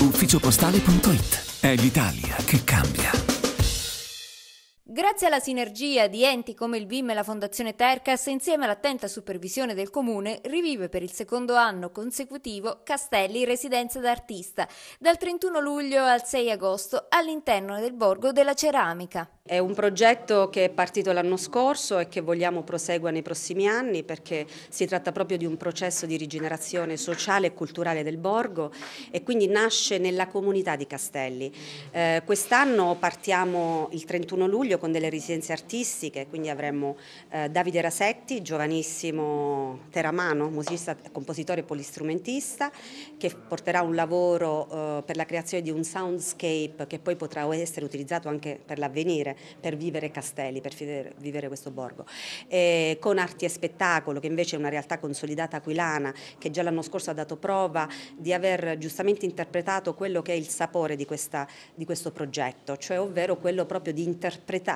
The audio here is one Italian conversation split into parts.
ufficiopostale.it. È l'Italia che cambia. Grazie alla sinergia di enti come il BIM e la Fondazione Tercas, insieme all'attenta supervisione del Comune, rivive per il secondo anno consecutivo Castelli Residenza d'Artista, dal 31 luglio al 6 agosto all'interno del Borgo della Ceramica. È un progetto che è partito l'anno scorso e che vogliamo prosegua nei prossimi anni perché si tratta proprio di un processo di rigenerazione sociale e culturale del borgo e quindi nasce nella comunità di Castelli. Eh, Quest'anno partiamo il 31 luglio con delle residenze artistiche, quindi avremo eh, Davide Rasetti, giovanissimo teramano, musicista, compositore e polistrumentista, che porterà un lavoro eh, per la creazione di un soundscape che poi potrà essere utilizzato anche per l'avvenire per vivere Castelli, per vivere questo borgo. E con Arti e Spettacolo, che invece è una realtà consolidata aquilana, che già l'anno scorso ha dato prova di aver giustamente interpretato quello che è il sapore di, questa, di questo progetto, cioè ovvero quello proprio di interpretare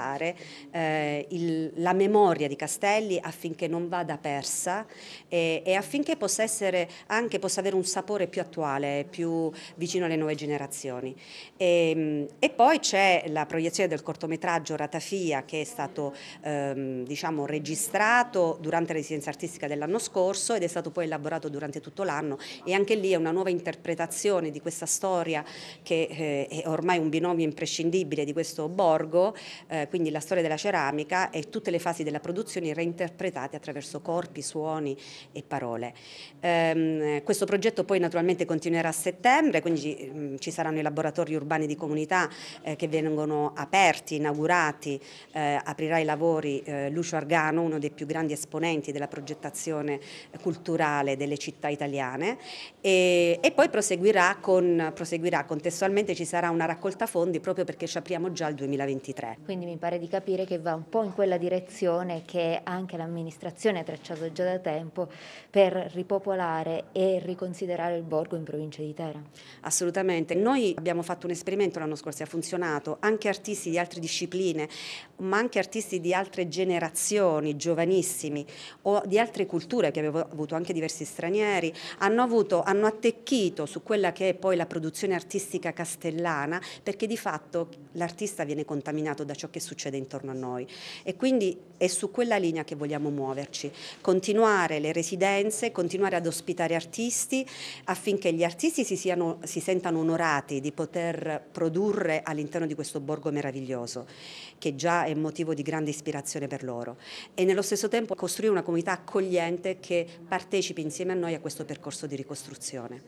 eh, il, la memoria di Castelli affinché non vada persa e, e affinché possa, essere, anche, possa avere un sapore più attuale, più vicino alle nuove generazioni. E, e poi c'è la proiezione del cortometraggio Ratafia che è stato ehm, diciamo, registrato durante la residenza artistica dell'anno scorso ed è stato poi elaborato durante tutto l'anno e anche lì è una nuova interpretazione di questa storia che eh, è ormai un binomio imprescindibile di questo borgo, eh, quindi la storia della ceramica e tutte le fasi della produzione reinterpretate attraverso corpi, suoni e parole. Ehm, questo progetto poi naturalmente continuerà a settembre, quindi mh, mm, ci saranno i laboratori urbani di comunità eh, che vengono aperti, inaugurati inaugurati, eh, aprirà i lavori eh, Lucio Argano, uno dei più grandi esponenti della progettazione culturale delle città italiane e, e poi proseguirà, con, proseguirà contestualmente, ci sarà una raccolta fondi proprio perché ci apriamo già al 2023. Quindi mi pare di capire che va un po' in quella direzione che anche l'amministrazione ha tracciato già da tempo per ripopolare e riconsiderare il borgo in provincia di Terra. Assolutamente, noi abbiamo fatto un esperimento l'anno scorso e ha funzionato, anche artisti di altre discipline, ma anche artisti di altre generazioni, giovanissimi, o di altre culture, che avevo avuto anche diversi stranieri, hanno, avuto, hanno attecchito su quella che è poi la produzione artistica castellana, perché di fatto l'artista viene contaminato da ciò che succede intorno a noi. E quindi è su quella linea che vogliamo muoverci, continuare le residenze, continuare ad ospitare artisti affinché gli artisti si, siano, si sentano onorati di poter produrre all'interno di questo borgo meraviglioso che già è motivo di grande ispirazione per loro e nello stesso tempo costruire una comunità accogliente che partecipi insieme a noi a questo percorso di ricostruzione.